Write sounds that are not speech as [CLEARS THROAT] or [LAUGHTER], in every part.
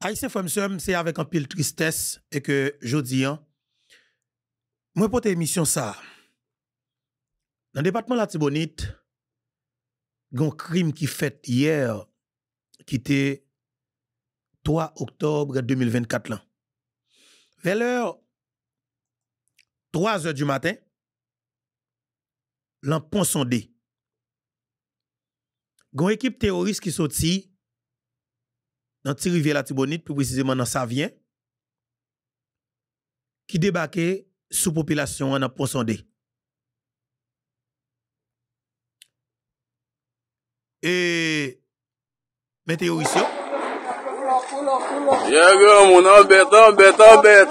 Haïtien frère c'est avec un pile tristesse et que je dis, hein, moi pour émission ça. Dans le département de la Tibonite, il y a un crime qui fait hier, qui était 3 octobre 2024 là. Vers l'heure 3 heures du matin, l'empont sondé. Il y a une équipe terroriste qui sorti dans rivière la Tibonite, plus précisément dans Savien, qui débarquait sous population en Ponsondé. Et météoriste. Yagre moun an bet, an bet, an bet.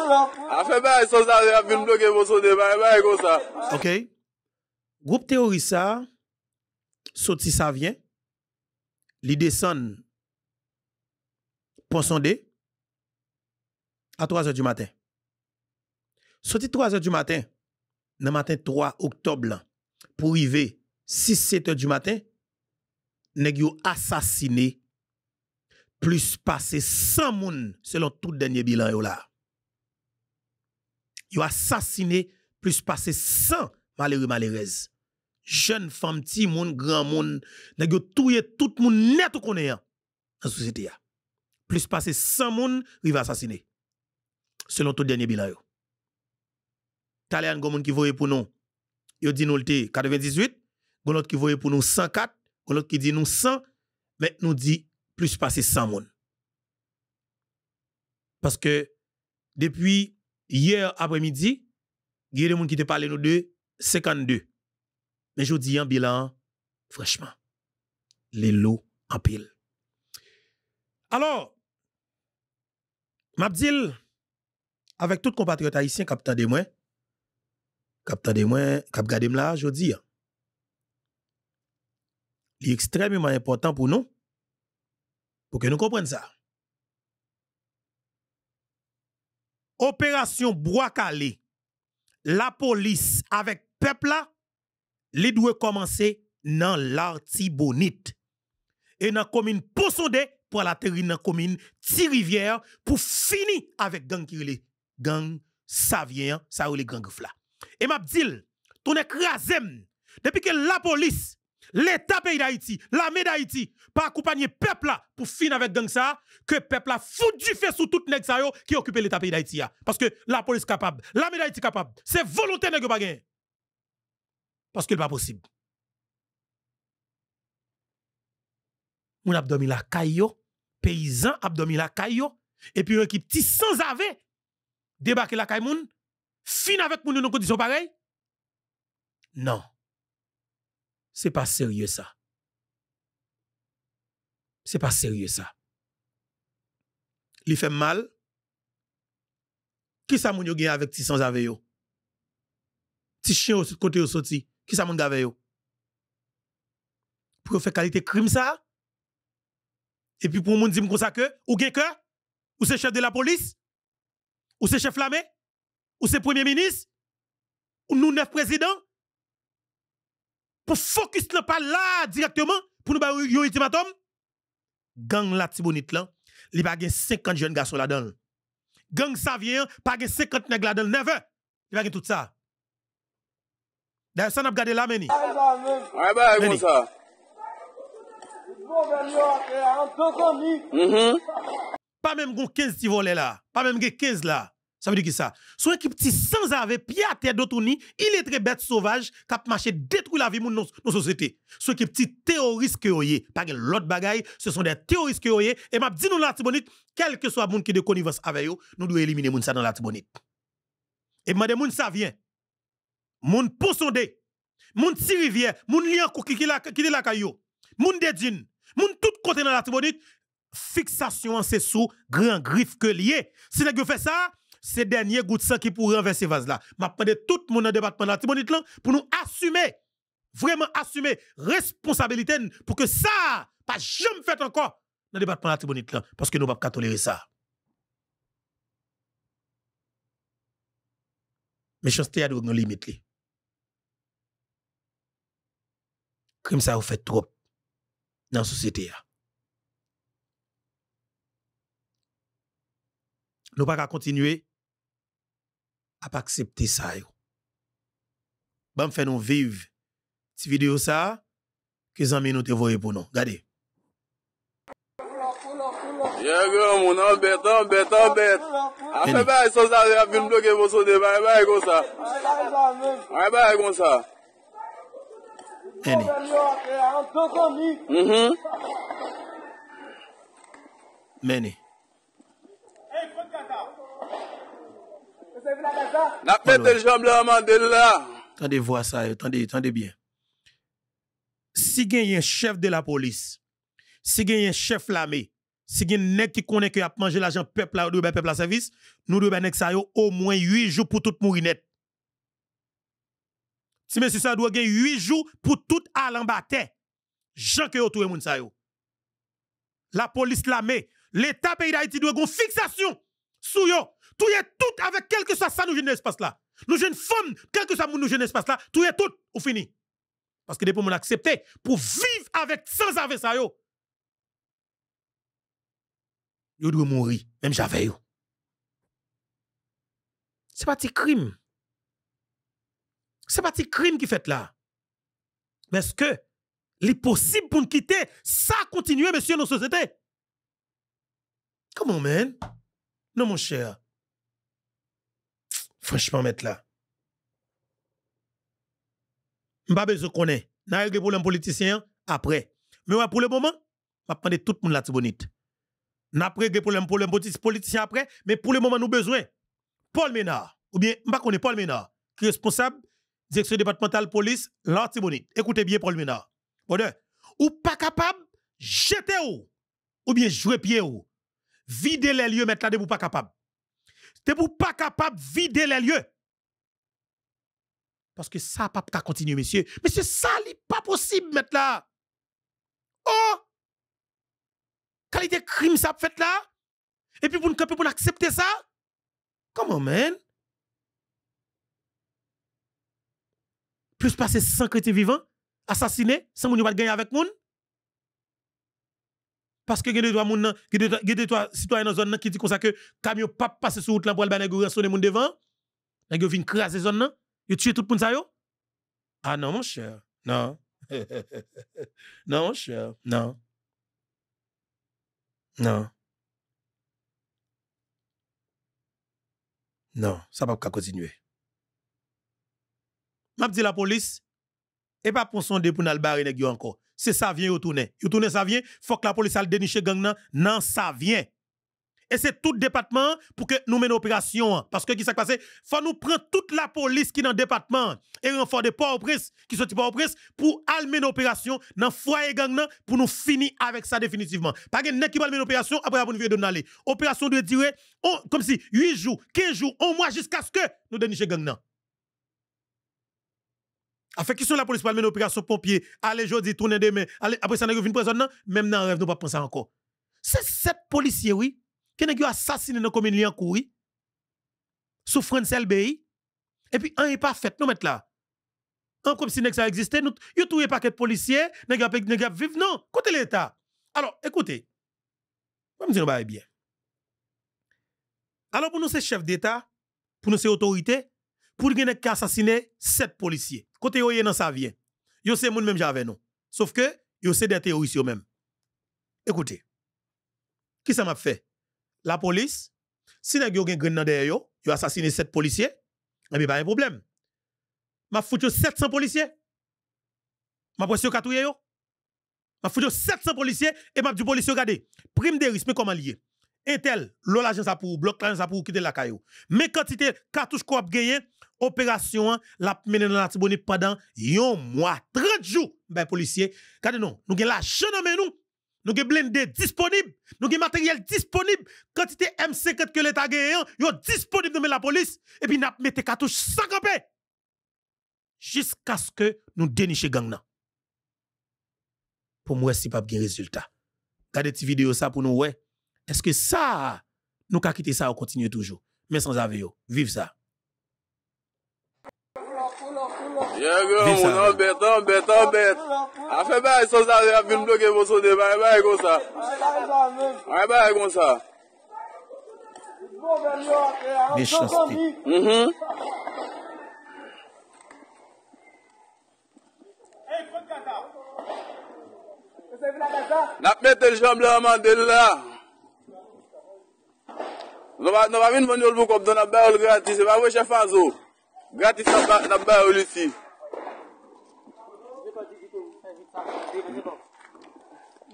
A fe ba yon sa re apin bloke Ponsondé, ba yon kon sa. Ok. Groupe théoriste, sorti Savien, li descend à 3 h du matin. Sorti 3 h du matin, le matin 3 octobre, pour arriver 6-7 h du matin, nèg yo assassiné plus passé 100 moun selon tout dernier bilan yo là. Assassiné plus passé 100 malheureux malheureuses. Jeune femme, petit moun, grand moun, nèg yo touye tout moun net connaît dans la société Plus passé 100 moun rive assassiné. Selon tout dernier bilan yo. Talent gon moun qui voye pour nous. Yo dit nous 98, gon l'autre qui voye pour nous 104 l'autre qui dit nous 100, mais nous dit plus passer 100 moun. Parce que depuis hier après-midi, il y a des gens qui te parlé nous de 52. Mais je dis en bilan, franchement, les lots en pile. Alors, Mabdil, avec tout compatriote haïtien, capitaine de moi, capitaine de moi, cap gade là, je dis, est extrêmement important pour nous, pour que nous comprenions ça. Opération Bois Calé, la police avec peuple là, les doit commencer dans l'Artibonite. Et dans la commune Possondé pour la terre dans commune Ti-Rivière pour finir avec gang qui gang Savien, ça les gang là. Et m'a dit, ton écrasem, depuis que la police l'État pays d'Haïti, l'armée d'Haïti, pas accompagner peuple là pour finir avec gang ça, que peuple là fout du feu sous tout nèg ça qui occupe l'État pays d'Haïti parce que la police capable, l'armée d'Haïti capable, c'est volonté nèg pas Parce que pas possible. Moun abdomi la caillou, paysan abdomi la caillou et puis une équipe petit sans ave débarquer la caille moun, fin avec moun dans condition pareille. Non c'est pas sérieux ça. C'est pas sérieux ça. Il fait mal. Qui ça moun yo gen avec ti sans ave yo? Ti chien au côté yo sorti. Qui ça moun gave yo? Pour faire qualité crime ça? Et puis pour moun di comme ça que ou gen que ou c'est chef de la police? Ou c'est chef l'armée? Ou c'est premier ministre? Ou nous neuf présidents? pour focus là pas là directement pour nous ba un ultimatum gang la tibonite là il pas 50 jeunes garçons là-dedans gang ça vient pas 50 nèg là-dedans never il pas tout ça D'ailleurs, ça n'a pas gardé là, Meni. Ouais, bah, ça? Mm-hmm. Pas même 15 qui volent là. Pas même 15 là. Ça veut dire que ça? Son équipe petit sans avec pied à terre d'autonomie, il est très bête sauvage qui marché détruire la vie de nos sociétés. Son équipe petit terroriste que yoye, pas l'autre bagaille, ce sont des terroristes que et m'a dit nous la Tibonite, quel que soit monde qui de connivence avec eux, nous devons éliminer moun ça dans la Tibonite. Et m'a dit moun ça vient. Moun possondé, moun ti rivière, moun lian qui qui la qui caillou, moun dedine, moun tout côté dans la fixation c'est sous grand griffe que lié. Si vous fait ça, ces derniers gouttes sang qui pourraient renverser vase là. M'a demandé tout le monde dans le département de la Tibonite pour nous assumer, vraiment assumer responsabilité pour que ça, pas jamais fait encore dans le département de la Tibonite là, parce que nous ne pouvons pas tolérer ça. Méchanceté a une limite. Crime ça vous fait trop nan sosyete ya. Nou pa ka kontinue ap aksepte sa yo. Bam fè nou vive ti video sa ke zanmi nou te voye pou nou. Gade. Ye gen moun an bet, an bet, an bet. Ape bay son sa de ap vin bloke pou sou de bay bay kon sa. Bay bay kon sa. Mette l jamb la man del la. Attendez voir ça, attendez, attendez bien. Si gen un chef de la police, si gen un chef l'armée, si gen nek qui connaît que a mangé l'argent peuple là, de peuple à service, nous devons nek ça au moins 8 jours pour tout mourir net. Si monsieur ça doit gagner 8 jours pour tout bataille. Jean que tout moun ça yo. La police l'armée, l'État pays d'Haïti doit une fixation sous yo. Tout est tout avec quel que soit ça nous jeune espace là. Nous jeunes femmes, quel que soit nous jeune espace là, tout est tout ou fini. Parce que depuis mon accepté pour vivre avec sans avec ça yo. Yo doit mourir, même j'avais yo. C'est pas petit crime. C'est pas petit crime qui fait là. Mais est-ce que est possible pour nous quitter ça continuer monsieur nos sociétés? Comment man? Non mon cher. Franchement mettre là. M'pas besoin connaître. N'a régler problème politicien après. Mais pour le moment, m'a prendre tout le monde la tibonite. N'a pas régler problème problème politicien après, mais pour le moment nous besoin Paul Ménard ou bien m'pas connaît Paul Ménard qui est responsable direction départementale police l'Artibonite. Écoutez bien Paul Ménard. Ou pas capable jeter ou ou bien jouer pied ou vider les lieux mettre là vous pas capable. T'es pas capable vider les lieux. Parce que ça pas qu'à continuer monsieur. Monsieur ça n'est pas possible mettre là. Oh qualité crime ça fait là et puis pour nous pour accepter ça? Comment man plus passer 100 chrétiens vivants assassinés sans moun pas gagner avec moun? Parce que il y a des citoyens dans la zone qui disent que camion pas passer sur route là pour aller sonner moun devant. Yo vinn craser zone là yo tuer tout le monde ah non mon cher. Non. [LAUGHS] Non mon cher. Non. Non. Non. Ça va pas continuer m'a dit la police et pas pour son pour nous barrer encore c'est ça vient yo tourner yo tourner ça vient faut que la police aille dénicher gang nan non ça vient et c'est tout département pour que nous menions opération. Parce que qui s'est passé? Faut nous prendre toute la police qui est dans le département et renfort de Port-au-Prince qui sont Port-au-Prince pour mener opération dans foyer gang pour nous finir avec ça définitivement. Pas que qui va mener opération après nous de aller. Opération doit durer comme si 8 jours, 15 jours, un mois jusqu'à ce que nous dénichions gang. Afin qui sont la police pour mener opération pompier, aller jeudi tourner demain, après ça nous vient prison même dans rêve nous pas penser encore. C'est sept policiers oui qui a assassiné dans la commune Liancourt, sous Francel Bay, et puis un n'est pas fait, nous mettre là. Un comme si ça existait, nous, yo tout paquet de policiers, nèg a nèg a vivre non, côté l'état. Alors, écoutez. Je me dire bien. Alors pour nous c'est chef d'état, pour nous c'est autorité, pour nous qui assassiné sept policiers. Côté yo dans sa vie. Yo c'est moun même j'avais non. Sauf que yo c'est des terroristes même. Écoutez. Qui ça m'a fait? La police, si vous avez un gren derrière yo, yo assassiné 7 policiers, et bien pas un problème. Ma foutu 700 policiers. Ma pression katouye yo. Ma foutu 700 policiers et m'a dit policier regardez, prime de risque mais comment lié? Intel, l'agence pour bloc l'agence a pour quitter la caillou. Mais quantité cartouche qu'on a gagné, opération la mené dans la Tibonite pendant un mois, 30 jours. Ben policier, regardez non, nous avons l'argent dans nous nous avons blindé disponible, nous avons matériel disponible, quantité M50 que l'État a gagné, yo disponible dans la police, et puis nous avons mis sans camper. Jusqu'à ce que nous dénichions gang Pour moi, c'est pas bien résultat. Regardez cette vidéo ça pour nous, ouais. Est-ce que ça, nous avons quitté ça ou continuer toujours? Mais sans avion, vive ça. Ye gyo, moun an bet, an bet, an bet. A fe bay sos sa re ap vin bloke moun so de bay, bay kon sa. Bay bay kon sa. Mechansti. Mh-mh. Nap mette l jamb la man del la. Nou va vin moun yo l bou kop do nap bay ol gratis. E pa we che fan zo. Gratis nap bay ol isi.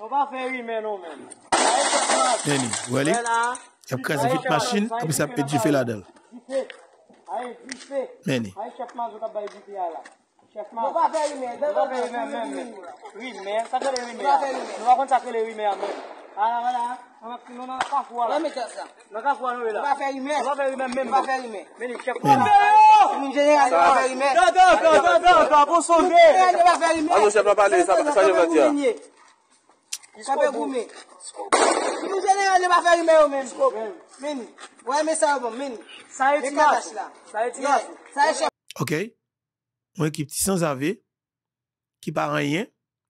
Mwen pa fe rimen nou men. Neni, wali, yap kaze vit masin, api sa pe jife la del. Jife, aye jife. Neni. Aye chefman zouta bayi jife ya la. Chefman. Mwen pa fe rimen, mwen pa fe rimen men men. Rimen, sakre rimen. Mwen pa fe rimen. Mwen pa kon sakre rimen ya men. Ala wala, mwen pa ka fwa la. Mwen me chef sa. Mwen ka fwa nou we la. Mwen pa fe rimen. Mwen pa fe rimen men. Mwen pa fe rimen. Meni, chefman. Mwen jenera, mwen pa fe rimen. Da, da, da, da, da, da, bon sonde. Mwen pa fe rimen. Ano chef la pale, sa je vet ya. Sa pe goume. Moun jeneral nou pa fe rime yo men. Meni. Wè mè sa yo bon, meni. Sa Mè eti katash mas. la. Sa eti Yeah. mas. Sa e chef. ok, mwen ki pti sans ave, ki pa ranyen,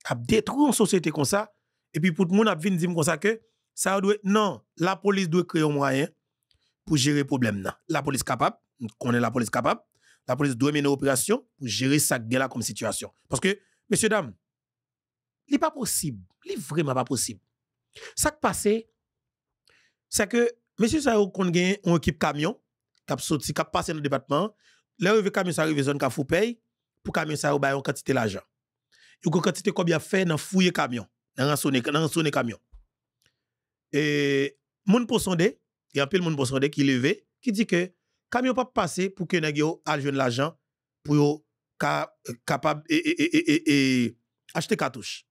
ap detrou an sosyete kon sa, epi pou moun ap vin dim kon sa ke, sa dwe, nan, la polis dwe kreye un mwayen pou jere problem nan. La polis kapab, konen la polis kapab, la polis dwe mene operasyon pou jere sa gen la kom situasyon. Paske, mesye dam, li pa posib, li vreman pa posib. Sa k pase, sa ke, mesye sa yo kon gen un ekip kamyon, kap soti, kap pase nan departement, le reve kamyon sa reve zon ka fou pay, pou kamyon sa yo bayon kantite l'ajan. Yo kon kantite kob ya fe nan fouye kamyon, nan ransone, nan ransone kamyon. E, moun pou sonde, y apel moun pou sonde ki leve, ki di ke, kamyon pa pase pou ke neg yo aljoun l'ajan, pou yo ka, kapab, e, e, e, e, e, e, achete katouche. Eme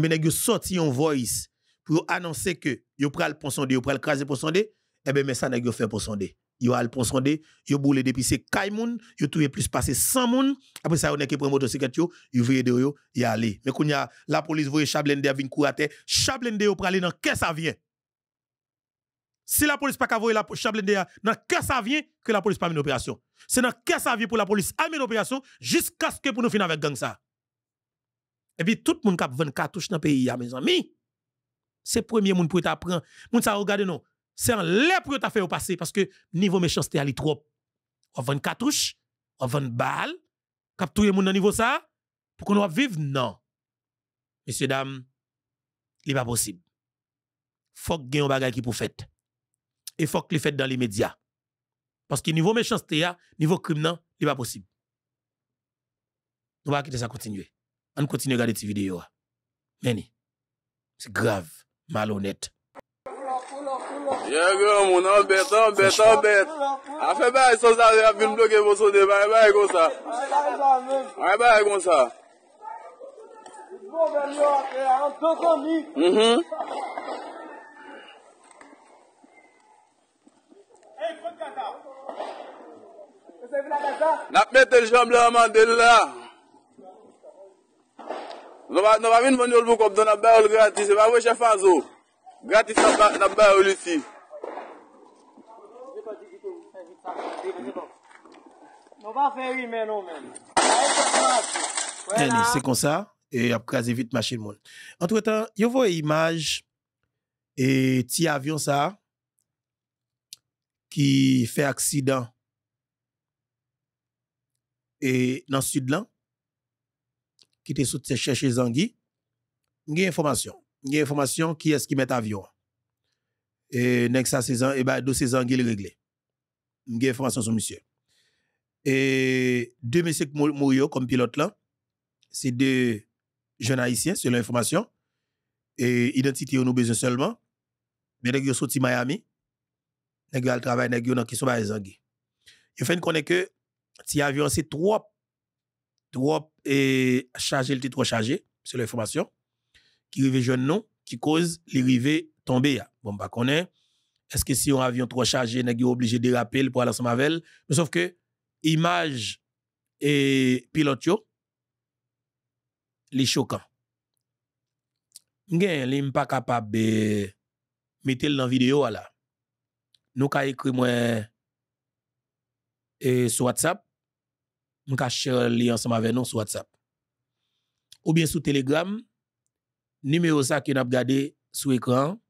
neg yo sorti yon voice, pou yo annonse ke, yo pral pon sonde, yo pral kraze pon sonde, ebe men sa neg yo fe pon sonde. Yo al pon sonde, yo boule depi se kay moun, yo touye plus pase 100 moun, apre sa yo neke pren motosiklet yo, yo veye de yo, yo ale. Men koun ya, la polis voye chablende avin kou ate, chablende yo prale nan ke sa vyen. Si la polis pa ka voye la chablende nan ke sa vyen, ke la polis pa amene operasyon. Se nan ke sa vyen pou la polis amene operasyon, jiska ske pou nou fin avek gang sa. E pi tout moun kap ven katouche nan peyi ya, mes ami. Se premier moun pou et apren, moun sa regade non. C'est en lè pour ta fait passé parce que niveau méchanceté ali trop. On vend cartouche, on vend balle, cap tout le monde dans niveau ça pour qu'on va vivre non. Messieurs dames, il pas possible. Faut que un bagay qui pour. Et faut que les dans les médias. Parce que niveau méchanceté niveau crime il pas possible. On va quitter ça continuer. on continue à regarder cette vidéo. Meni, c'est grave, malhonnête. Ye gen, moun an bet, an bet, an bet. A fe bay sos a re apin bloke moun so de bay bay kon sa. Bay bay kon sa. Mm-hmm. Nap met el jamb la man del la. Nou pa vin vande ou lbou kop do nan bay ou l gratis, se pa vwe chef anzo. Gratis nan bay ou l isi. Se kon sa, e ap kaze vit machin moun. An tou etan, yo vwe imaj e ti avyon sa ki fe aksidan e nan sud lan qui te sorti chercher Zangui. J'ai information. J'ai information qui est-ce qui met avion. Et nek ça c'est et bah dossier Zangui le réglé. J'ai information sur monsieur. Et deux messieurs qui mou- mourent comme pilote là, c'est deux jeunes haïtiens, selon l'information. Et identité, on nous besoin seulement. Mais nèg yo sorti Miami. Nèg yo al travail, nèg yo nan qui sont ba Zangui. Yo fait connaître que ti avion c'est trop trop et chargé, le trop chargé, c'est l'information. Qui rive jeune non, qui cause les rivets ya. Bon, bah, connaît. Est-ce que si un avion trop chargé, yo obligé de déraper pour aller ensemble avec? Mais sauf que, image et pilote yo, li choquant. Gen, m'pa capable de mettre dans vidéo là. Nous ka écrit et sur WhatsApp, m'ka share li ensemble avec nous sur WhatsApp. Ou bien sur Telegram, numéro ça que n'a regardé sur écran.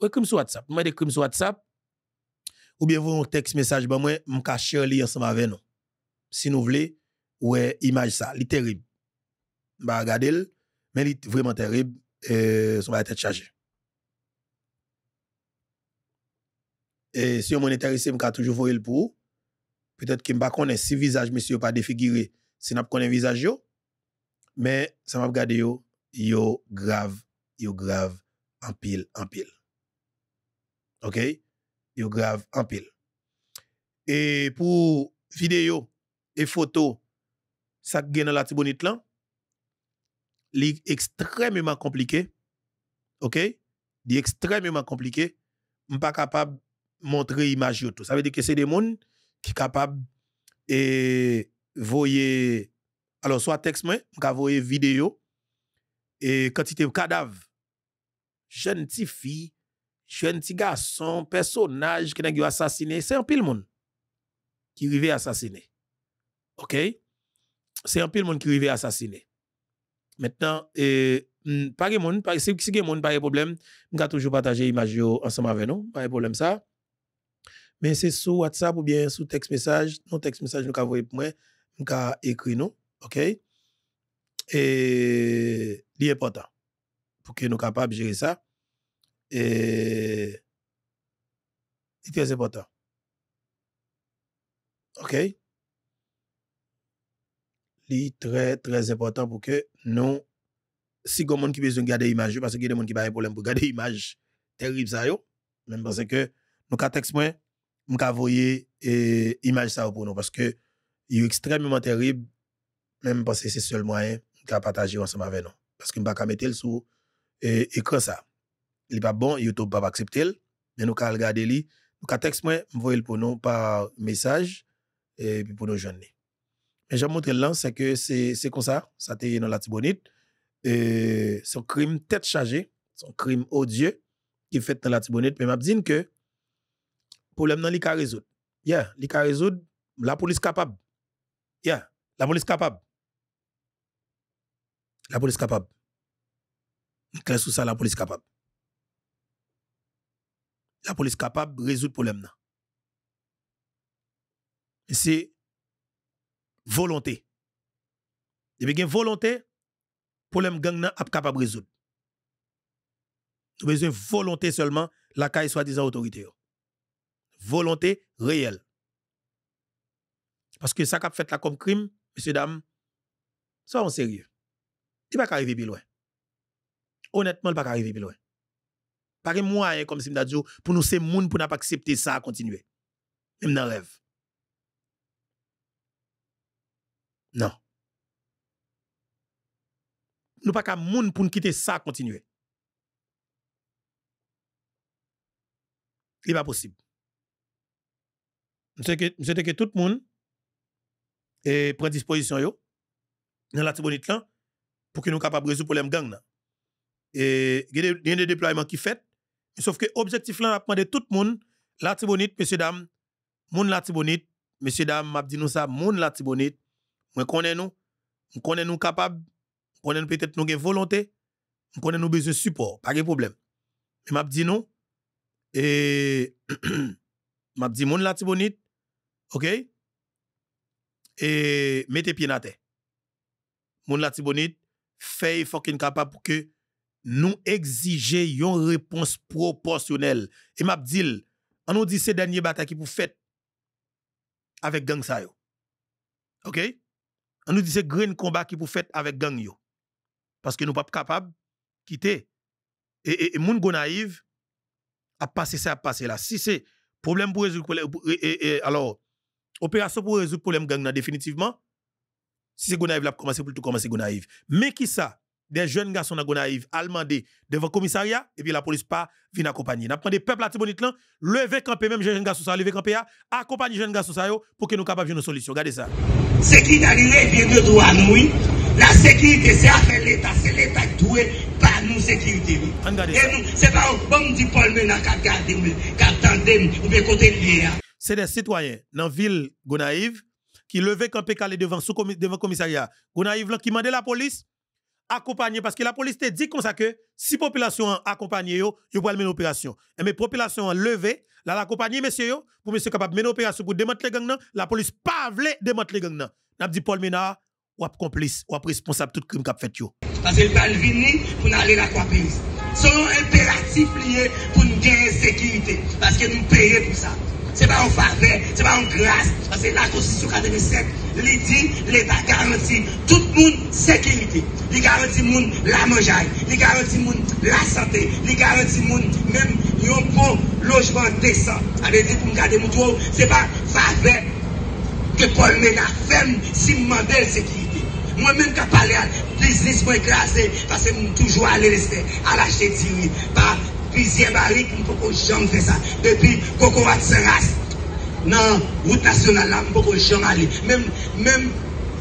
Ou écrit sur WhatsApp. Moi écrit sur WhatsApp, ou bien vous un texte message ben moi m'ka share li ensemble avec nous. Si nous voulons ouais image ça, li terrible. Bah regarder mais li vraiment terrible et ça va être chargé. Et si on est intéressé, je toujours voir le pour. Peut-être que je ne connais si visage monsieur pas défiguré, si n'a connais visage yo. Mais ça m'a regardé yo, yo grave, yo grave en pile, en pile. OK? Yo grave en pile. Et pour vidéo et photo, ça qui dans la tibonite là, extrêmement compliqué. OK? Est extrêmement compliqué. Je ne suis pas capable montrer image tout. Ça veut dire que c'est des gens qui sont capables et voyer alors soit texte moi, ka voyer vidéo et quantité de cadavre. Jeune petite fille, jeune petit garçon, personnage qui n'a assassiné, c'est un pile monde qui arrive assassiner. OK? C'est un pile monde qui arrive assassiner. Maintenant et pas de monde, pas pas de problème, on toujours partager image ensemble avec nous, pas de problème ça. Mais c'est sur WhatsApp ou bien sur texte message. Non, texte message, nous avons pour moi, nous avons écrit nous. OK? Et c'est important pour que nous capables de gérer ça. Et c'est très important. OK? C'est très, très important pour que nous, si vous avez besoin de garder l'image, parce qu'il y a des gens qui ont un problème pour garder l'image terrible, ça, même parce que nous avons texte moi, m'ka voyer et image ça pour nous parce que il est extrêmement terrible même parce que c'est seul moyen qu'a partager ensemble avec nous. Parce que m'pa ka mettre le sous écran ça. Il pas bon YouTube pas accepter mais nous ka regarder li nous ka texte moi m'voyer pour nous par message et pour nous joindre. Mais j'ai montré là c'est que c'est c'est comme ça. Ça t'est dans la Tibonite et son crime tête chargée son crime odieux qui fait dans la Tibonite mais m'a dit que problème nan li ka résoudre. Yeah, li ka résoudre, la police capable. Yeah, la police capable. La police capable. Ça la police capable. La police capable résoudre problème. C'est volonté. Y a volonté, problème gang nan ap capable de résoudre. Nous besoin volonté seulement la caille soi-disant autorité volonté réelle. Parce que ça qu'a fait là comme crime, messieurs, dames, en sérieux. Il va pas arriver plus loin. Honnêtement, il va pas arriver plus loin. Pas de moyen comme si dit pour nous, c'est moun pour pas accepter ça à continuer. Même dans le rêve. Non. Nous pas qu'à moun pour nous quitter ça à continuer. Il n'est pas possible. mse teke tout moun e pren disposisyon yo nan la tibonit lan pou ki nou kapab rezou pou lem gang nan. E gen de, de deployman ki fet, e sauf ke objektif lan apman de tout moun la tibonit, mese dam, moun la tibonit, mese dam, mabdi nou sa, moun la tibonit, mwen konen nou, mwen konen nou kapab, mwen konen nou petet nou gen volonté, mwen konen nou bezon support, pa gen problem. Mwen mabdi nou, e [CLEARS THROAT] mabdi moun la tibonit, OK? Et mettez pied dans terre. Mon la tibonite, fait fucking capable pour que nous exiger une réponse proportionnelle. Et m'a dit, on nous dit ces derniers batailles qui pour fait avec gang sa yo. OK? On nous dit ces grands combats qui pour fait avec gang yo. Parce que nous pas capable quitter. Et, et, moun go naïve a passé ça a passé là. Si c'est problème pour résoudre alors Opération pour résoudre le problème gang définitivement. Si c'est Gonaïve, là, commencer pour tout commencer Gonaïve. Mais qui ça? Des jeunes garçons dans Gonaïve, demandé devant le commissariat, et puis la police pas vient accompagner. N'a demandé peuple à Tibonite là, lever camper, même jeunes garçons ça, lever camper, accompagner jeunes garçons ça, pour que nous capables de une solution. Regardez ça. Sécurité revient de droit nous, La sécurité, c'est affaire l'État, c'est l'État qui doit pas nous sécurité. Et nous, c'est pas un bon dit Paul Mena qui a gardé, qui a ou bien côté lié c'est des citoyens dans la ville Gonaïve qui levaient campé calé devant devant commissariat Gonaïve qui demandait la police accompagner parce que la police te dit comme ça que si population accompagne yo, yo pour mener l'opération. Et mais population levé Là, l'accompagner, messieurs, yo, pour monsieur capable mener opération pour démanteler gang nan, la police pas voulu démanteler gang nan. N'a dit Paul Ménard, ou complice, ou responsable de tout crime qu'a fait yo. Parce que le va venir pour aller la croix pays. C'est un impératif lié pour nous gagner sécurité. Parce que nous payons pour ça. Se pa an fave, se pa an grase, se la konstitusyon kade de sek. Li di, l'Etat garanti tout moun sekirite. Li garanti moun la manjaye. Li garanti moun la sante. Li garanti moun mèm yon bon lojman desan. A de di pou m gade mou tou, se pa fave ke pol men a fem si m mandel sekirite. Mwen men ka pale al, biznis mwen krasi, pase m toujou ale leste, al achete diri, pa plizye barik, mpoko jom fè sa. Depi, koko wat se ras, nan wout nasyonal la, mpoko jom ale. Mem, mem,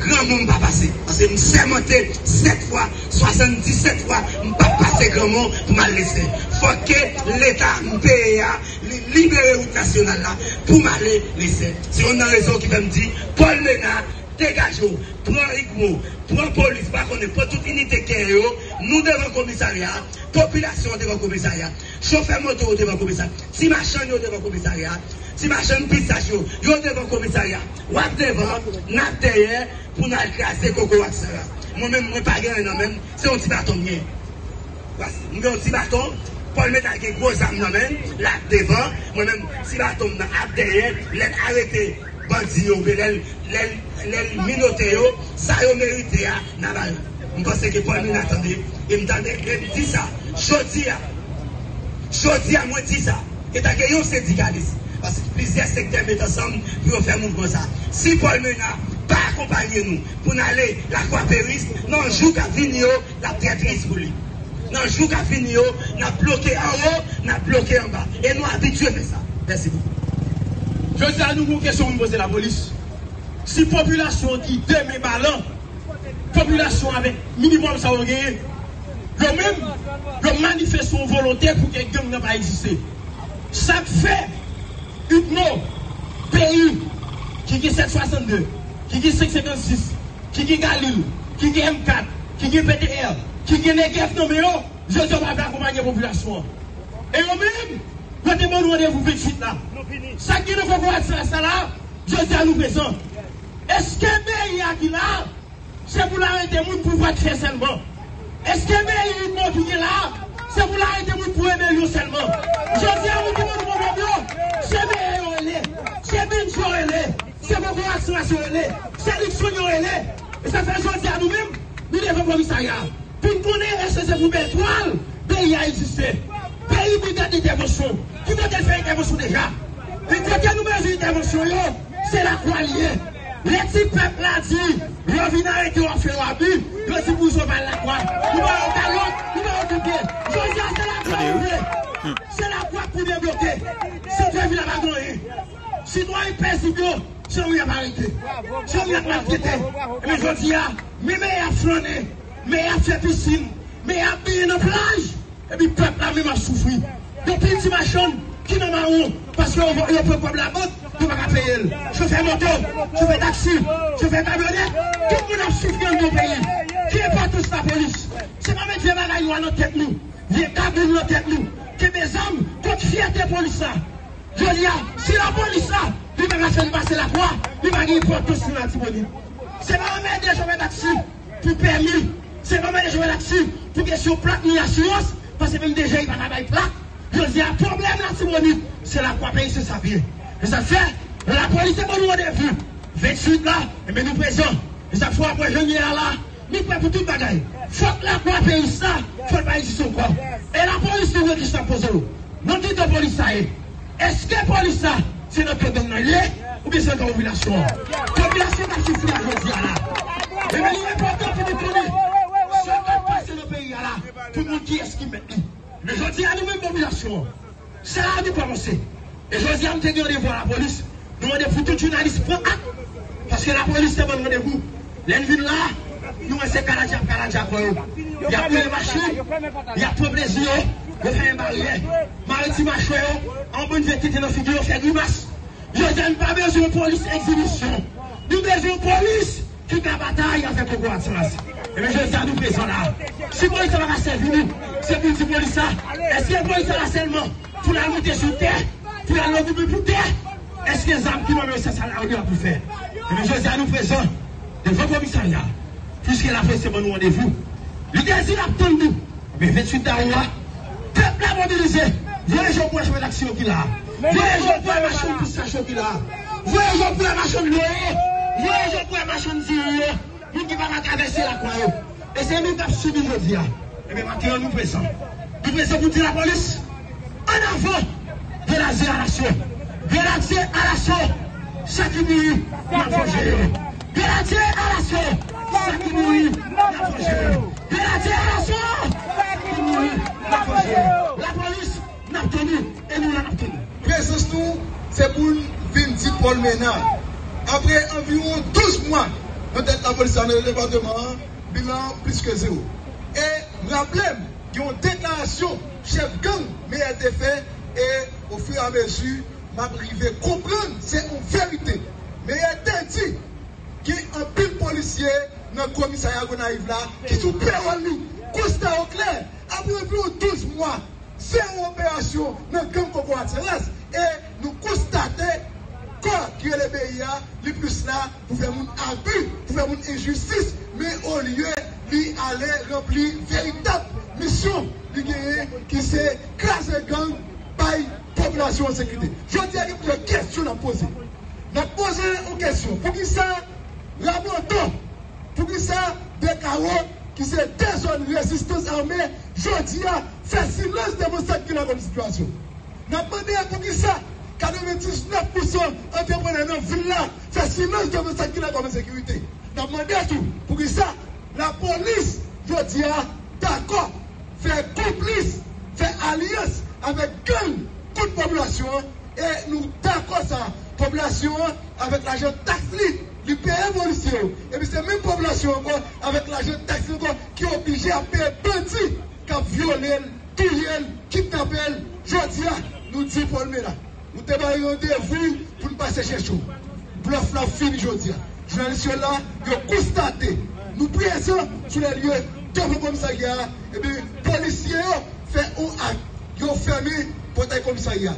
gran moun pa pase. Ase mse monte 7 fwa, 77 fwa, mpa pase gran moun pou ma lese. Fokke l'Etat mpeye ya, li libere wout nasyonal la, pou ma lese. Se yon nan rezon ki ve mdi, Paul Mena, degaj ou. pran igmo, pran polis, pa konen, pran tout unité kè yo, nou devan komisaryat, populasyon devan komisaryat, choufer moto devan komisaryat, si machan yo devan komisaryat, si machan pisaj yo, yo devan komisaryat, wap devan, nap deye, pou nan krasè koko wak sara. Mwen men mwen pa gen nan men, se yon ti baton mwen. Mwen yon ti baton, Paul met a gen gwo zam nan men, lak devan, mwen men si baton nan ap deye, lèk arete. Yo, les minorités yo, ça yo mérité à Naval. Je pense que Paul Mine attendait, il me dit ça. Je dis, je dis à moi dis ça. Et t'as gagné un syndicaliste. Parce que plusieurs secteurs mettent ensemble pour faire mouvement ça. Si Paul Mena pas accompagner nous pour aller la croix périste, non, jour qu'à venir, la traîtrise pour lui. Non, jour qu'à venir, n'a bloqué en haut, n'a bloqué en bas. Et nous habitués à ça. Merci beaucoup. Je dis à nous une question pour poser la police. Si la population qui demain ballon, population avec minimum ça va gagner, le même, le manifeste son volonté pour que gang n'a pas existé. Ça fait une pays qui est 762, qui est 556, qui est Galil, qui est M4, qui est PTR, qui est Negev nommé, je ne vais pas accompagner la population. Et eux-mêmes, Kote moun randevou vek chit la. Sa ki nou foko et sa sa la, je di anou pesan. Eske be yi a ki la, se pou la rete moun pou vat fe selman. Eske be yi yi moun ki ki la, se pou la rete moun pou eme yo selman. Je di anou ki moun moun moun yo, se be yi yo ele, se be yi yo ele, se foko et sa yo ele, se lik son yo ele. E sa fe je di anou mim, ni devan komisaryan. Pin konen ese se pou bel toal, be yi a existen. peyi pou dete intervensyon. Ki dete fè intervensyon deja. E dete nou mezi intervensyon yo, se la kwa liye. Le ti pep la di, yo vina e ki wafè wabi, yo ti pou jovan la kwa. Nou mè yon talot, nou mè yon dupè. Yo jan se la kwa liye. Se la kwa pou debloke. Se dwe vina bagon e. Si nou yon pesi go, se ou yon marite. Se ou yon markete. E men jodi ya, mi me yon flone, me yon fè piscine, me yon biye nan plaj. epi pep la mèm a soufri. Yon pil ti machon, ki nan ma ou, paske yon pep wab la bot, pou baka peye el. Choufe moto, choufe taksi, choufe kamyonet, tout moun ap soufri an nou peyi. Ki e pa tous la polis. Se pa met vie bagay yo an nou tek nou, vie kabin nou tek nou, ke me zanm kont fiyate polisa. Je li a, ah, si la polisa, li baga chen basse la kwa, li baga yon pon tous nan ti boni. Se pa mè de choufe taksi, pou permi, se pa mè de choufe taksi, pou kesyon plat ni asyos, Parce que même déjà, il va pas bailler plaque. Je dis, un problème là, Simonite, c'est la quoi payer, c'est sa vie. Et ça fait, la police est bonne rendez-vous. 28 là, et bien nous présents. Et ça fois après, je viens là, nous prêts pour tout bagaille. Faut que la quoi payer ça, faut pas ici son corps. Et la police nous qui s'impose. Nous dit de police ça eh. Est-ce que police ça, c'est notre domaine ou bien c'est la population? La population qui souffre aujourd'hui là. Et bien, nous important pour nous tout le monde qui est-ce qui met. Mais je dis à nous-mêmes, population, là que nous commencer. Et je dis à nous rendez-vous à la police. Nous rendez-vous tout journaliste prend acte. Parce que la police c'est bon rendez-vous. L'envie là, nous c'est Kaladja, Kaladja pour eux. Il y a plus de machines, il y a trop de plaisir, il fait un barrière. Maritime machine, en bonne quitter nos figures, fait grimace. Je nous pas besoin de police exhibition. Nous besoin de police qui bataille avec le gouvernement. Ebe je sa nou bezon la. Si pou yon sa baka sevi nou, se pou di pou lisa, eske pou yon sa la selman, pou la nou te choute, pou la nou te bepoute, eske zanm ki mame yon sa sa la ou yon pou fè. Ebe je sa nou prezon, devon komisarya, pwiske la fè seman nou andevou, li desi la pton nou, ebe 28 da ou la, pep la mobilize, vye yon pou yon chame l'aksyon ki la, vye yon pou yon machon pou sa chou ki la, vye yon pou yon machon loye, vye yon pou yon machon zirye, Moun ki pa travese la kwa yo. E se men kap subi jodi ya. E men mati an nou presan. Nou presan pou ti la polis. An avon. Delaze a la sou. Delaze a la sou. Sa ki moui, nan fon jere. Delaze a la sou. Sa ki moui, nan fon jere. Delaze a la sou. Sa ki moui, nan fon jere. La polis nan teni. E nou nan teni. Presan sou, se pou vin di pol mena. Apre environ 12 mwan. Peut-être la police dans le département, bilan plus que zéro. Et rappelez qu'il y a une déclaration chef gang, mais a été faite et au fur et à mesure, m'a privé comprendre, c'est une vérité. Mais elle a dit qu'il y a un pile policier dans le commissariat qu'on arrive là, qui sont nous. Constat au clair, après environ 12 mois, c'est une opération dans le camp Coco et nous constatons quoi qui est le BIA, les plus là, pour faire un abus, pour faire une injustice, mais au lieu d'aller remplir véritable mission qui c'est craser gang par population en sécurité. Je dis a une question à poser. Je poser une question. Pour qui ça, l'abandon, pour qui ça, des carreaux qui c'est des zones de résistance armée, je dis à faire silence de vos qui dans comme situation. Je demandé pour qui ça, 99% entrepreneurs dans la ville là, fait silence de vos sacs qui comme sécurité. Je demandé tout. Pour qui ça, la police, je dis à, d'accord, fait complice, fait alliance avec gang, toute population, et nous d'accord ça, population avec l'agent taxi, du pays policier. Et puis c'est même population encore, avec l'agent taxi qui est obligé à payer bandits, qui a violé, tué, kidnappé. Je dis, nous disons Paul Mena, nous devons rendez-vous pour nous passer chez nous. Bluff la fini, je dis. Journalistes là, ils ont constaté, nous présents sur les lieux le commissariat, et bien, les policiers fait un acte, ils ont fermé pour le commissariat.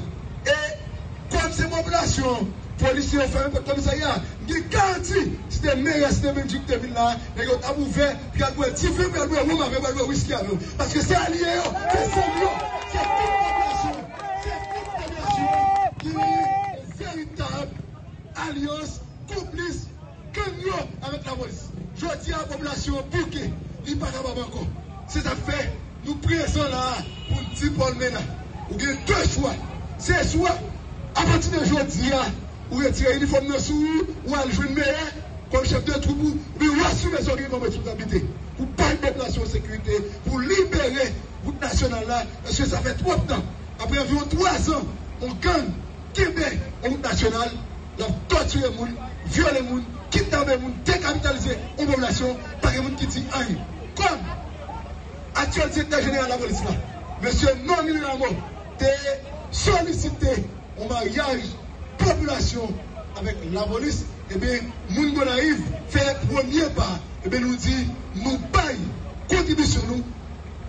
Et comme c'est population, les policiers ont fermé pour le commissariat, ils garantit, c'était meilleur, c'était même que ville là, ils ont ouvert, puis ils ont dit, ont ils ont dit, whisky avec Parce que c'est allié, sérieux, c'est population, c'est toute population qui véritable alliance, complice, camion avec la police. Je dis à la population, pour que il pas encore. C'est ça fait, nous présents là pour dire Paul Mena. Ou bien deux choix. C'est soit, à partir de aujourd'hui, ou retirer l'uniforme de sous, ou aller jouer une meilleure, comme chef de troupe, ou bien assumer son responsabilité. Pour une population en sécurité, pour libérer route nationale là, parce que ça fait trop de temps. Après environ trois ans, on gagne En route nationale, on torture les gens, violer les gens, kidnapper les gens, décapitaliser la population, par les gens qui disent comme actuel directeur général de la police monsieur non Ramon, a sollicité un mariage population avec la police, et eh bien, nous arrive fait premier pas, et eh bien, nous dit, nous payons contribution nous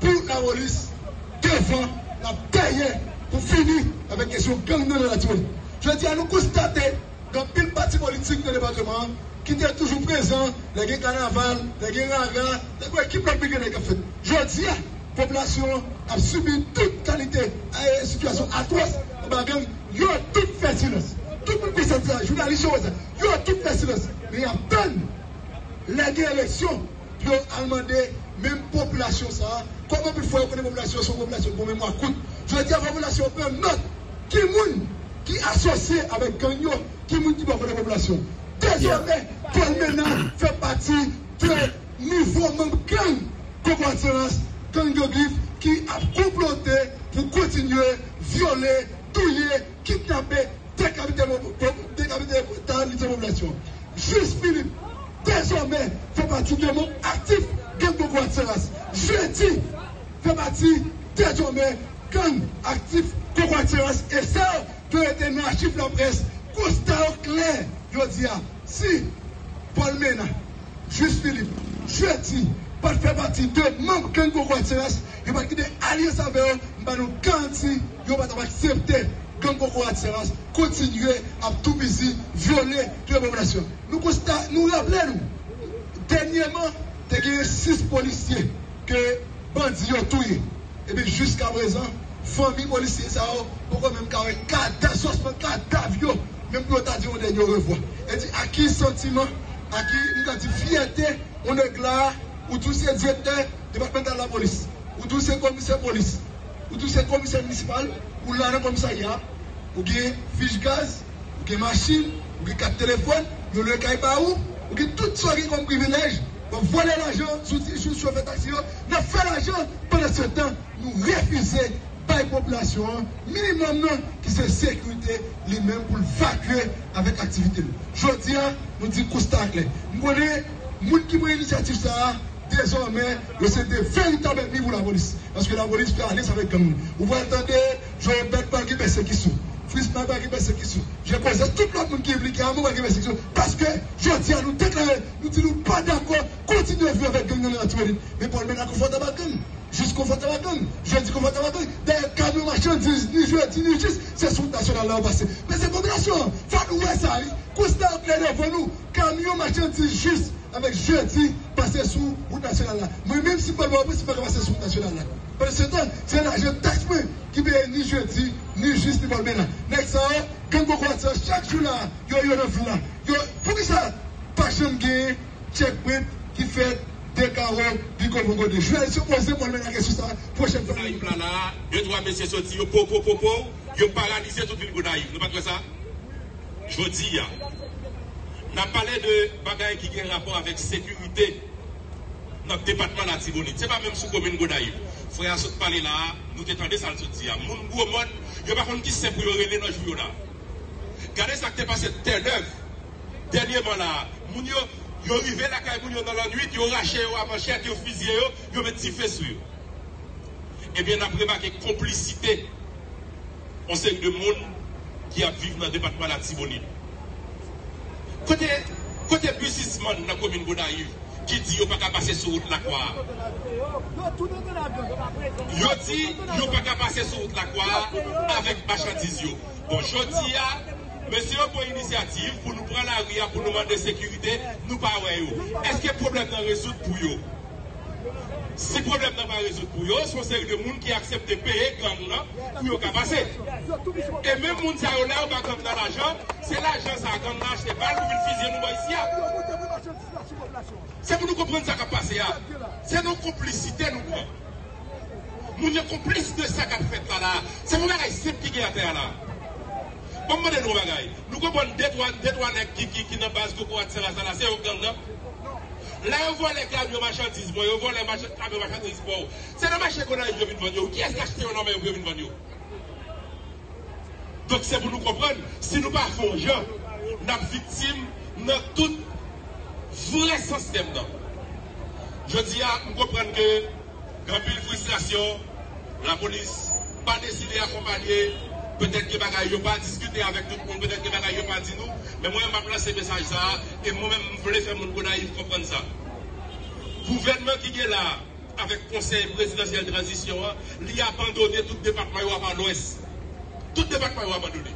pour la police devant la paye pour finir avec la question gang de la Je dis à nous constater dans le parti politique du département, qui était toujours présent, les gens carnaval, les gens raga, les gens qui peuvent bien fait. Je dis, la population a subi toute qualité de situation atroce. Ils ont tout fait silence. Tout le monde ça, journaliste, ils ont tout fait silence. Mais il y a peine, les élections, ont demandé même population ça. Comment il faut que les populations sont population pour mémoire coûte. Je dis à la population, peu qui est qui associé avec Gagnon, qui est qui va la population. Désormais, Paul Mena fait partie de nouveau membre gang Cocotiras, gang de qui a comploté pour continuer, violer, tuer, kidnapper, décapiter la population. Juste Philippe, désormais, fait partie de membres actifs gang Cocotiras. Jeudi, fait partie désormais gang actif Cocotiras. Et ça, peut être dans l'archive de la presse, constat clair, je dis, si Paul Mena, Juste Philippe, je dis, pas faire partie de membres Kengo Roitiras, il va quitter alliance avec eux, il va nous garantir, il va accepter gang Atseras continuer à tout busy, violer toute la population. Nous constat, nous rappelons, dernièrement, il y a six policiers que bandits ont tués. Et bien jusqu'à présent, Fami polisye sa ou, pou kon menm kawe kada sosman, kada vyo, menm pou yo ta di yon den yo revo. E di a ki sentiman, a ki yon ta di fiyete, yon dek la, ou tou se direkter departemental la polis, ou tou se komise polis, ou tou se komise municipal, ou la nan komisariya, ou gen fij gaz, ou gen masin, ou gen kat telefon, yon le kay pa ou, ou gen tout so gen kon privilej, pou vole l'ajon, sou ti chou chou fè taksiyon, nan fè l'ajon, pwè de se tan, nou refize la population, minimum non, qui c'est sécurité lui-même pour évacuer avec activité. Je dis, nous disons constat clair. Nous connaissons, gens qui ont l'initiative ça, désormais, c'est des véritables ennemis pour la police. Parce que la police fait aller avec comme Vous voyez, attendez, je répète pas qui persécution. Frisman pa ki persekisyon. Je pense tout l'autre moun ki implike an moun pa ki persekisyon. Paske, jodi an nou deklare, nou di nou pa d'akon, kontinu e vye avèk gen nan antimèdine. Men pou an men akon fote bakon. Jous kon fote bakon. Jodi kon fote bakon. Dèyè kamyon machan, ni jodi, ni jous, se soute nasyonal la ou basè. Men se kontrasyon, fak ou wè sa, koustan plè devon nou, kamyon machan, ni jous, avèk jèdi pase sou route nasyonal la. Mwen mèm si mwen mwen mwen si mwen mwen pase sou route nasyonal la. Pwede se tan, se la jè taks mwen ki beye ni jèdi, ni jist ni mwen mè la. Nèk sa an, gen mwen kwa tse, chak chou la, yo yo nan vla. Yo, pou ki sa, pa chen gen, chek mwen ki fèt, de karon, di kon mwen gode. Jwè, se ose mwen mè la gen sou sa, pochèm fè. Naif la la, yo dwa mè se soti, yo po po po po, yo paralize tout vil gounaif. Nou pa kwe sa? Jodi ya. nan pale de bagay ki gen rapor avek sekurite nan depatman la Tibonit. Se pa menm sou komen Godaib. Foye a sot pale la, nou te tende sal sot diya. Moun gwo moun, yo bakon ki se pou yo rele nan jvyo la. Gade sa te pase tel ev, denye man la, moun yo, yo rive la kay moun yo nan lan nuit, yo rache yo amanchet, yo fizye yo, yo met si fesu yo. Ebyen eh apre ma ke komplicite, on se yon de moun ki ap vive nan depatman la Tibonit. Côté, côté businessman dans la commune Godaïve, qui dit qu'il ne pas passer sur la croix. Yo dit qu'il ne pas passer sur la croix avec marchandises. Bon, je dis monsieur pour initiative pour nous prendre la rue pour nous demander sécurité, nous pas Est-ce que le problème est résoudre pour eux? Si problem nan pa rezout pou yo, son seri de moun ki aksepte peye gang lan pou yo ka pase. E men moun sa yo la ou bakan nan l'ajan, se l'ajan sa akan nan achete bal pou vil fizye nou ba isi ya. Se pou nou kompren sa ka pase ya, se nou komplicite nou kon. Moun yo komplice de sa ka fet la la, se moun bagay sep ki gen a ter la. Bon mwen de nou bagay, nou kompon detwan, detwan ek ki ki ki nan baz koko atse la sa la, se yo gang lan. La yo vwa le klab yo machantiz bon, yo vwa le klab yo machantiz bon. Se nan machan konan yo vin vanyo, ki es kache te yo nan men yo vin vanyo? Dok se pou nou kompren, si nou pa fon jan, nan vitim nan tout vre sistem nan. Je di ya, nou kompren ke, gampil frustrasyon, la polis pa deside akompanyen, Petèk ke bagay yo pa diskute avèk tout moun, petèk ke bagay yo pa di nou, men mwen mwen plase mesaj sa, e mwen mwen mwen vle fè moun konan yon kompren sa. Gouvernement ki gen la, avèk konsey presidansyel transisyon, li apandone tout departman yo apan l'OES. Tout departman yo apandone.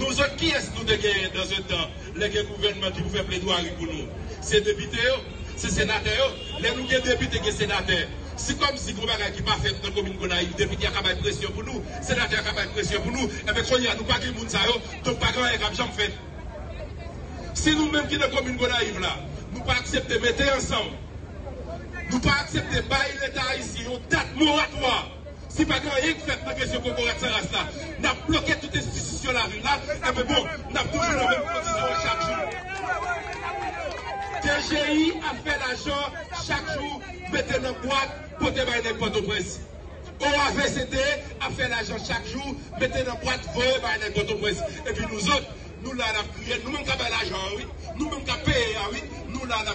Nou zot ki es nou de gen dan zot dan, le gen gouvernement ki pou fè ple do a rikou nou. Se depite yo, se senate yo, le nou gen depite gen senate yo. C'est comme si vous n'avez qui pas fait dans la commune Gonaïve, depuis qu'il y a une pression pour nous, y a une pression pour nous, et bien qu'on a nous pas qui monde ça, donc pas grand fait. Si nous-mêmes qui dans la commune Gonaïve là, nous pas accepter de mettre ensemble, nous pas accepter de bailler l'État ici, une date moratoire. Si pas grand chose fait dans la question de la là, avons bloqué toute institution là, là, et bien bon, nous avons toujours la même condition chaque jour. TGI a fait l'argent chaque jour, mettez dans boîte, pour te bailler n'importe au presse. OAVCT a fait l'argent chaque jour, mettez dans boîte, voyez bailler n'importe au presse. Et puis nous autres, nous là, on a prié, nous même qui avons l'argent, oui. Nous même qui avons payé, ah oui. Nous là, on a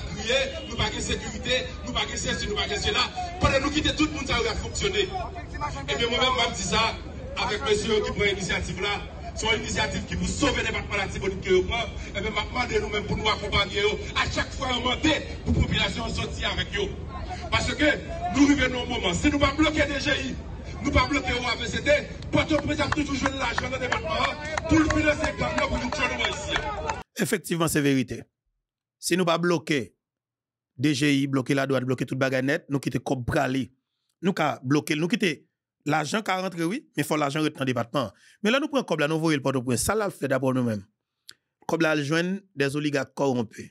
nous pas de sécurité, nous pas de ceci, nous pas de cela. Pendant nous quitter, tout le monde, ça a fonctionné. Et bien moi-même, je dis ça avec monsieur qui prend l'initiative là. C'est une initiative qui vous sauve les département de la Tibonite que vous prenez. Et bien, je demande nous-mêmes pour nous accompagner. À chaque fois, on demande pour la population sortir avec eux. Parce que nous vivons au moment. Si nous ne pas bloquer des GI, nous pas bloquer APCT, Port-au-Prince a toujours joué l'argent dans le département pour le financer nous, pour nous tuer ici. Effectivement, c'est vérité. Si nous pas bloquer DGI, bloquer la douane, bloquer toute bagarre net, nous quitter comme brali. Nous bloquer, nous quitter l'argent qui rentre, oui, mais il faut l'argent rentrer dans le département. Mais là, nous prenons là, nous voyons le Port-au-Prince. Ça, là, fait d'abord nous-mêmes. Comme là, le joindre des oligarques corrompus.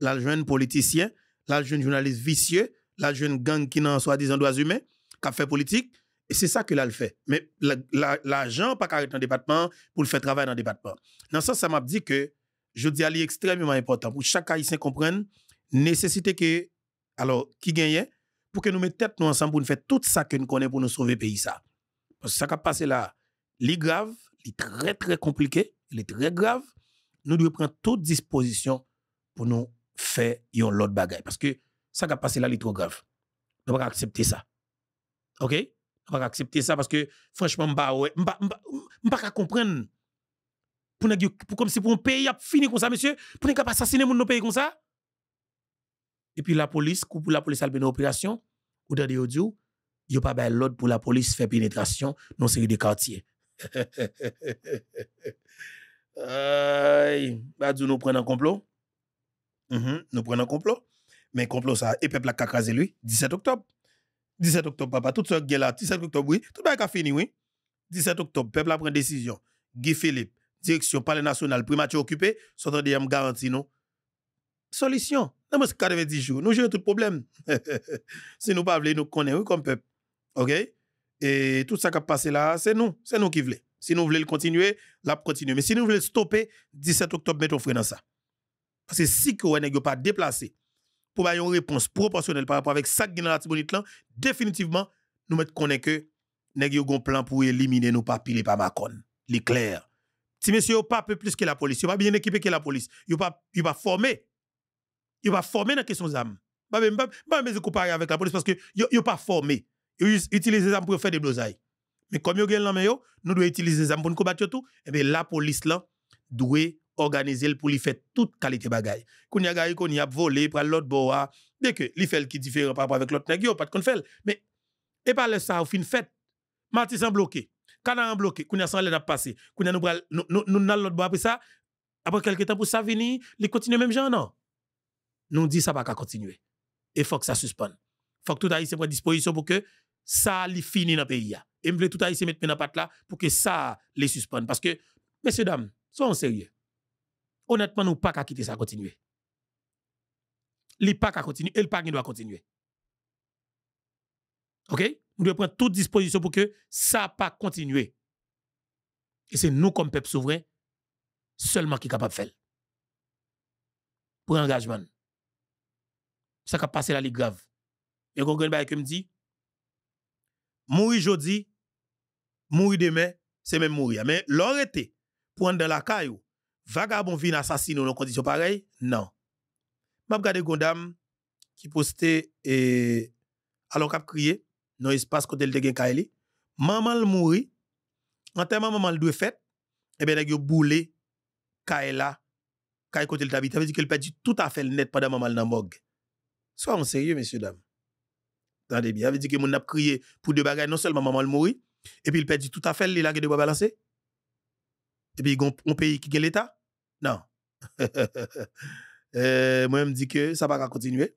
Joindre politiciens, là, le joindre journalistes vicieux, le joindre gang qui n'en soi-disant droits humains, qui a fait politique. Et c'est ça que là, le fait. Mais l'argent, pas carré dans le département pour le faire travailler dans le département. Dans ça, ça m'a dit que je dis à extrêmement important pour chaque haïtien comprenne nécessité que alors qui gagne pour que nous mettions tête nous ensemble pour nous faire tout ça que nous connaissons pour nous sauver le pays ça. Parce que ça qui a passé là, est grave, est très très compliqué, il est très grave. Nous devons prendre toute disposition pour nous faire yon l'autre bagaille parce que ça qui a passé là est trop grave. Pouvons pas accepter ça. OK? On va accepter ça parce que franchement, je ne pas comprendre. Pour, pour, comme si pour un pays a fini comme ça, monsieur, pour ne pas assassiner mon pays comme ça. Et puis la police, pour la police a une opération, ou dans des audios, il n'y a pas l'ordre pour la police faire pénétration dans série de quartiers. [LAUGHS] Aïe, bah, nous prenons un complot. Mm nous prenons un complot. Mais complot ça, et peuple a crasé lui, 17 octobre. 17 octobre, papa, tout ça là, 17 octobre, oui, tout le monde a fini, oui. 17 octobre, peuple a pris décision. Guy Philippe, direction palais national, primature occupé, sortant de garantie, non? Solution. Dans 90 jours, nous gérons tout problème. [LAUGHS] si nous pas voulons, nous connaissons comme peuple. OK? Et tout ça qui a passé là, c'est nous. C'est nous qui voulons. Si nous voulons continuer, là, continuer. Mais si nous voulons stopper, 17 octobre, mettons frère dans ça. Parce que si vous n'avez pas déplacé pour avoir une réponse proportionnelle par rapport avec ça qui dans la là, définitivement, nous mettons connaître que nous avons un plan pour éliminer nos papiers par Macron. L'éclair. Si monsieur pas plus que la police, il pas bien équipé que la police, il pas il pas formé. Il pas formé dans la question d'armes. Pas même pas même comparer avec la police parce que il pas formé. Il utilise les armes pour faire des blosailles. Mais comme yo gen là nous devons utiliser les armes pour nous combattre tout. Et eh bien la police là doit organiser pour lui faire toute qualité bagaille. Qu'on y a gars qu'on y a volé pour l'autre bois, dès que li fait qui différent par rapport avec l'autre nèg pas de fait. Mais et pas le ça au fin fait. Martis en bloqué. Kana en bloqué, qu'on y a sans passé. Qu'on y a nous nous nous nous l'autre bois après ça après quelques temps pour ça venir, il continue même genre non? Nous dit ça pas continuer. Et faut que ça suspende. Faut que tout haïtien prenne disposition pour que ça li fini dans le pays. Et me tout haïtien mettre dans patte là pour que ça les suspende parce que messieurs dames, soyons sérieux honnêtement, nous pas qu'à quitter ça continuer. Il pas qu'à continuer, et le pas doit continuer. OK? Nous devons prendre toute disposition pour que ça pas continuer. Et c'est nous, comme peuple souverain, seulement qui est capable de faire. Pour engagement. Ça qui passé la ligue grave. Et vous avez qui me dit, mourir aujourd'hui, mourir demain, c'est même mourir. Mais l'arrêter, prendre dans la caillou, vagabond vient assassiner dans conditions pareilles Non. M'a regardé gondam qui postait et alors qu'a crié dans l'espace côté de Kaili. Maman le mouri. En termes maman le doit fait. Et bien il a boulé Kaila Kaila côté le tabit. Ça veut dire qu'elle perd tout à fait net pendant maman dans morgue. Soyons sérieux messieurs dames. Attendez bien, ça veut dire que mon a crié pour deux bagages non seulement maman le mouri et puis il perd tout à fait il a de balancer. Et puis on pays qui est l'état non. euh, moi, je me dis que ça va continuer.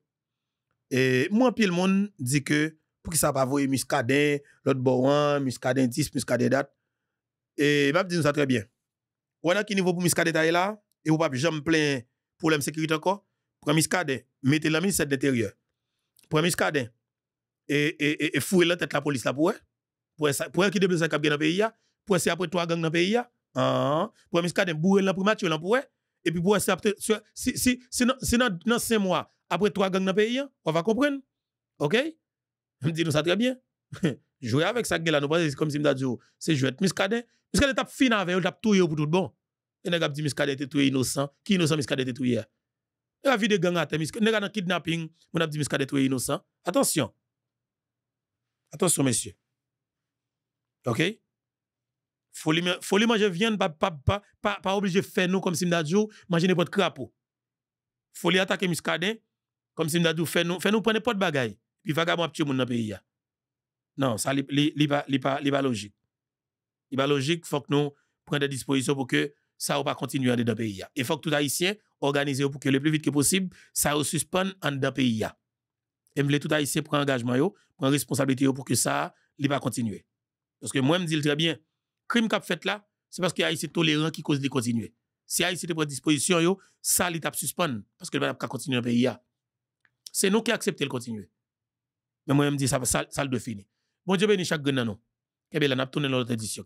Et moi, puis le monde dit que pour que ça va voir muscadin, l'autre boan, muscadin 10, muscadin date. Et je dis ça très bien. Ou a qui niveau pour muscadin là, et vous pas jamais plein problème sécurité encore. Pour muscadin, mettez la ministre de l'Intérieur. Pour muscadin, et, et, et, fouiller la tête la police là pour pour pour qui déplace un cap dans le pays, pour essayer après trois gangs dans le pays. Ah, pour miskade bourrer là pour match là pour et puis pour ça si si si dans 5 mois après trois gangs dans pays, on va comprendre. OK? Me dit nous ça très bien. [LAUGHS] Jouer avec ça là nous pas comme si me dit c'est jouer miskade. Miskade t'a fini avec t'a tout pour tout bon. Et n'a dit miskade était tout innocent. Qui innocent miskade était tout hier? La vie de gang à miskade n'a dans kidnapping, on a dit miskade tout innocent. Attention. Attention messieurs. OK? Folie, folie manger viande, pas, pas, pas, pas, pas obligé faire nous comme si m'dadjou, manger n'importe crapaud. Folie attaquer muscadin, comme si m'dadjou fait nous, fait nous prendre n'importe bagaille. Puis vagabond tué moun dans pays. Non, ça n'est pas, pas logique. Il pas logique, faut que nous prenions des dispositions pour que ça ne pas continuer dans le pays. Il faut que tout Haïtien organise pour que le plus vite que possible, ça se suspende dans le pays. Et je tout Haïtien prendre engagement, yo, prendre responsabilité pour que ça ne pas continuer. Parce que moi, je me dis très bien, crime qu'a fait là, c'est parce que Haïtien tolérant qui cause de continuer. Si Haïtien prend disposition, yo, ça, il t'a suspendre parce que le pas continuer le pays. C'est nous qui acceptons de continuer. Mais moi, je me dis, ça, ça, ça le fini. Bon Dieu bénisse chaque gagnant. Kébé là, n'a tourné l'autre édition.